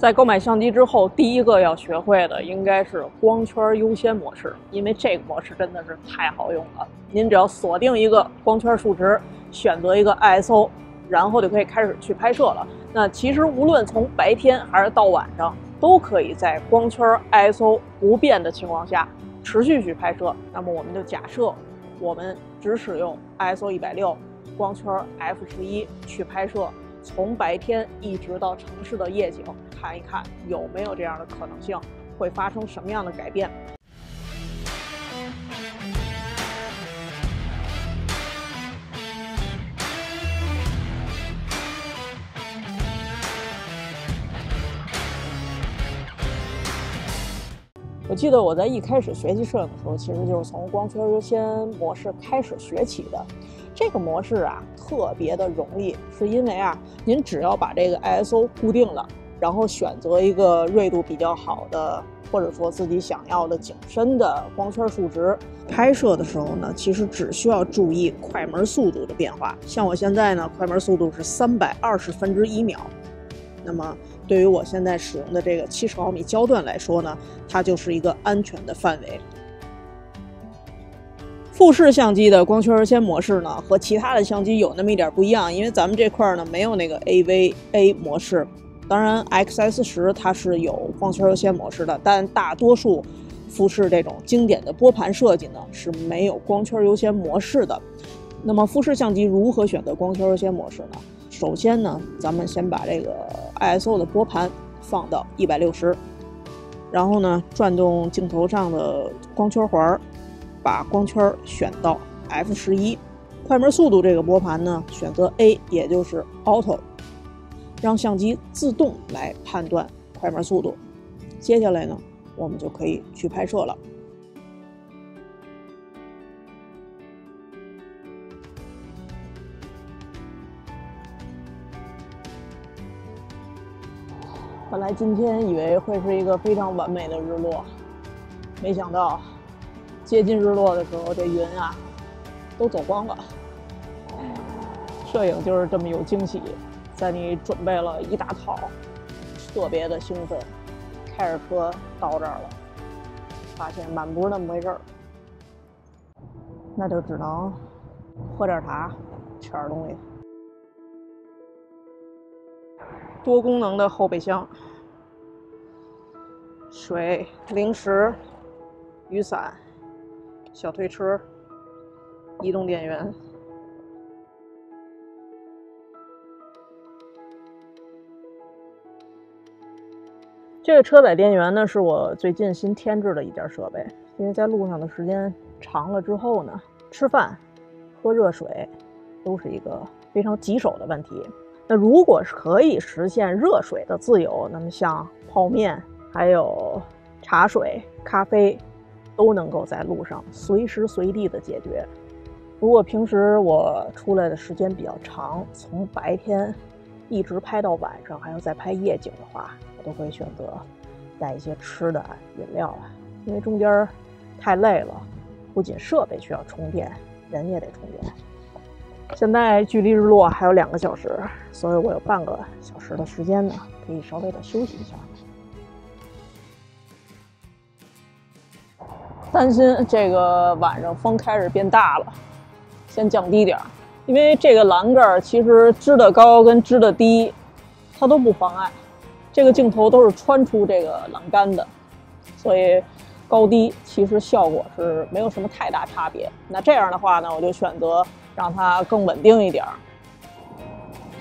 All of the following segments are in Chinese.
在购买相机之后，第一个要学会的应该是光圈优先模式，因为这个模式真的是太好用了。您只要锁定一个光圈数值，选择一个 ISO，然后就可以开始去拍摄了。那其实无论从白天还是到晚上，都可以在光圈 ISO 不变的情况下持续去拍摄。那么我们就假设我们只使用 ISO 一百六，光圈 f 十一去拍摄。从白天一直到城市的夜景，看一看有没有这样的可能性，会发生什么样的改变。记得我在一开始学习摄影的时候，其实就是从光圈优先模式开始学起的。这个模式啊，特别的容易，是因为啊，您只要把这个 ISO 固定了，然后选择一个锐度比较好的，或者说自己想要的景深的光圈数值，拍摄的时候呢，其实只需要注意快门速度的变化。像我现在呢，快门速度是三百二十分之一秒，那么对于我现在使用的这个七十毫米焦段来说呢，它就是一个安全的范围。富士相机的光圈优先模式呢，和其他的相机有那么一点不一样，因为咱们这块呢没有那个 AVA 模式。当然，XS 十它是有光圈优先模式的，但大多数富士这种经典的拨盘设计呢是没有光圈优先模式的。那么富士相机如何选择光圈优先模式呢？首先呢，咱们先把这个 ISO 的拨盘放到一百六十，然后呢转动镜头上的光圈环。把光圈选到 f 十一，快门速度这个拨盘呢，选择 A，也就是 Auto，让相机自动来判断快门速度。接下来呢，我们就可以去拍摄了。本来今天以为会是一个非常完美的日落，没想到。接近日落的时候，这云啊都走光了。摄影就是这么有惊喜，在你准备了一大套，特别的兴奋，开着车到这儿了，发现满不是那么回事儿，那就只能喝点茶，吃点东西。多功能的后备箱，水、零食、雨伞。小推车，移动电源。这个车载电源呢，是我最近新添置的一件设备。因为在路上的时间长了之后呢，吃饭、喝热水都是一个非常棘手的问题。那如果是可以实现热水的自由，那么像泡面、还有茶水、咖啡。都能够在路上随时随地的解决。如果平时我出来的时间比较长，从白天一直拍到晚上，还要再拍夜景的话，我都会选择带一些吃的饮料啊，因为中间太累了，不仅设备需要充电，人也得充电。现在距离日落还有两个小时，所以我有半个小时的时间呢，可以稍微的休息一下。担心这个晚上风开始变大了，先降低点儿，因为这个栏杆其实支的高跟支的低，它都不妨碍。这个镜头都是穿出这个栏杆的，所以高低其实效果是没有什么太大差别。那这样的话呢，我就选择让它更稳定一点儿。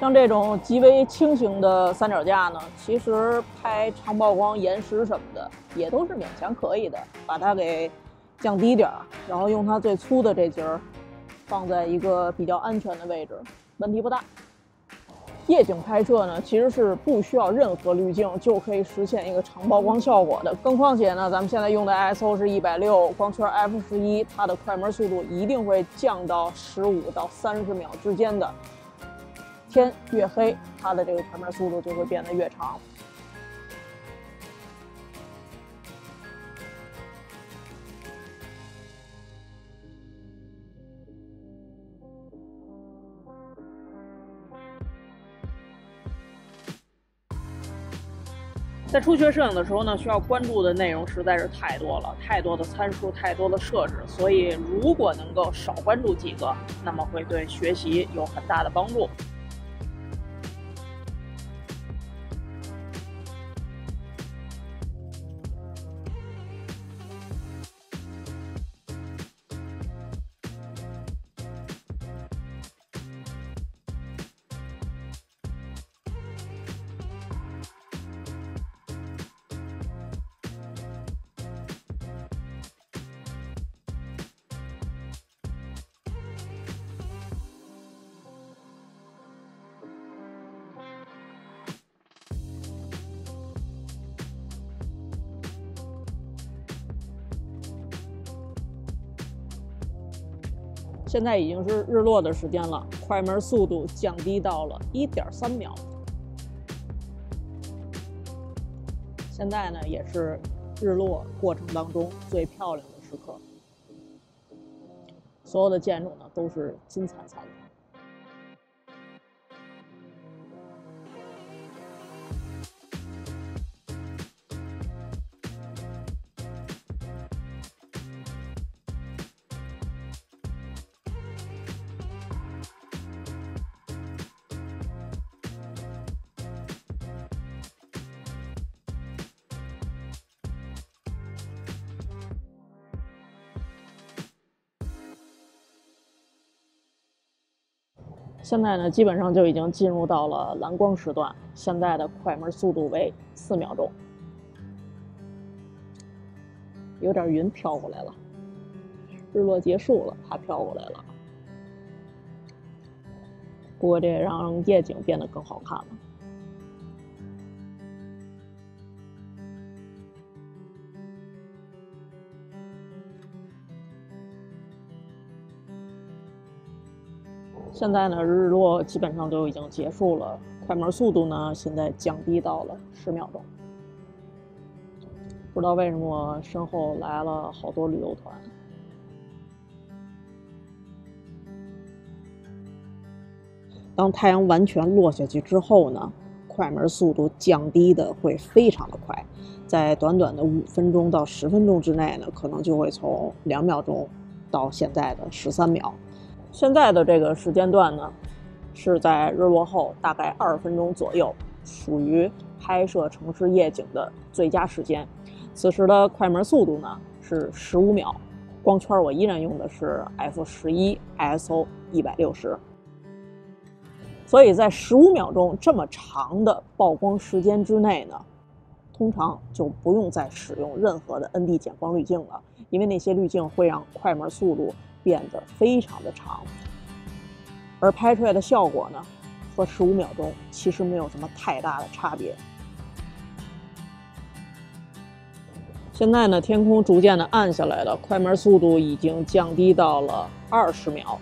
像这种极为轻型的三脚架呢，其实拍长曝光、延时什么的也都是勉强可以的。把它给降低点儿，然后用它最粗的这节儿放在一个比较安全的位置，问题不大。夜景拍摄呢，其实是不需要任何滤镜就可以实现一个长曝光效果的。更况且呢，咱们现在用的 ISO 是一百六，光圈 f 十一，它的快门速度一定会降到十五到三十秒之间的。天越黑，它的这个快门速度就会变得越长。在初学摄影的时候呢，需要关注的内容实在是太多了，太多的参数，太多的设置，所以如果能够少关注几个，那么会对学习有很大的帮助。现在已经是日落的时间了，快门速度降低到了一点三秒。现在呢，也是日落过程当中最漂亮的时刻，所有的建筑呢都是金灿灿的。现在呢，基本上就已经进入到了蓝光时段。现在的快门速度为四秒钟，有点云飘过来了。日落结束了，它飘过来了。不过这也让夜景变得更好看了。现在呢，日落基本上都已经结束了，快门速度呢现在降低到了十秒钟。不知道为什么身后来了好多旅游团。当太阳完全落下去之后呢，快门速度降低的会非常的快，在短短的五分钟到十分钟之内呢，可能就会从两秒钟到现在的十三秒。现在的这个时间段呢，是在日落后大概二十分钟左右，属于拍摄城市夜景的最佳时间。此时的快门速度呢是十五秒，光圈我依然用的是 f 十一 ISO 一百六十。所以在十五秒钟这么长的曝光时间之内呢，通常就不用再使用任何的 ND 减光滤镜了，因为那些滤镜会让快门速度。变得非常的长，而拍出来的效果呢，和十五秒钟其实没有什么太大的差别。现在呢，天空逐渐的暗下来了，快门速度已经降低到了二十秒。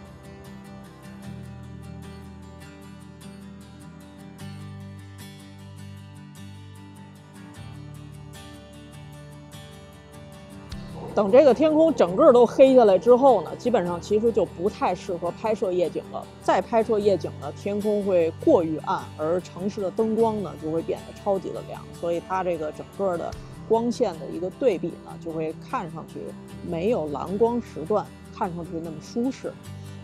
等这个天空整个都黑下来之后呢，基本上其实就不太适合拍摄夜景了。再拍摄夜景呢，天空会过于暗，而城市的灯光呢就会变得超级的亮，所以它这个整个的光线的一个对比呢，就会看上去没有蓝光时段看上去那么舒适。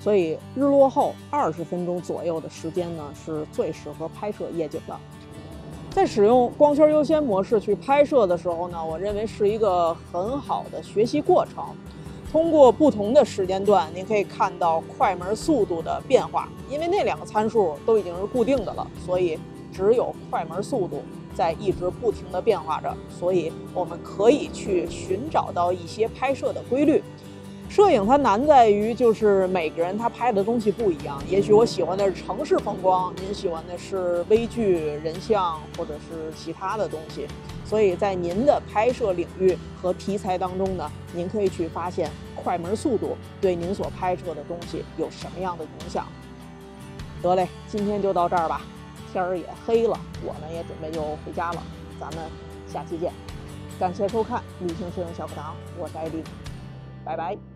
所以日落后二十分钟左右的时间呢，是最适合拍摄夜景的。在使用光圈优先模式去拍摄的时候呢，我认为是一个很好的学习过程。通过不同的时间段，您可以看到快门速度的变化。因为那两个参数都已经是固定的了，所以只有快门速度在一直不停的变化着。所以我们可以去寻找到一些拍摄的规律。摄影它难在于，就是每个人他拍的东西不一样。也许我喜欢的是城市风光，您喜欢的是微距、人像或者是其他的东西。所以在您的拍摄领域和题材当中呢，您可以去发现快门速度对您所拍摄的东西有什么样的影响。得嘞，今天就到这儿吧，天儿也黑了，我呢也准备就回家了。咱们下期见，感谢收看旅行摄影小课堂，我是艾迪，拜拜。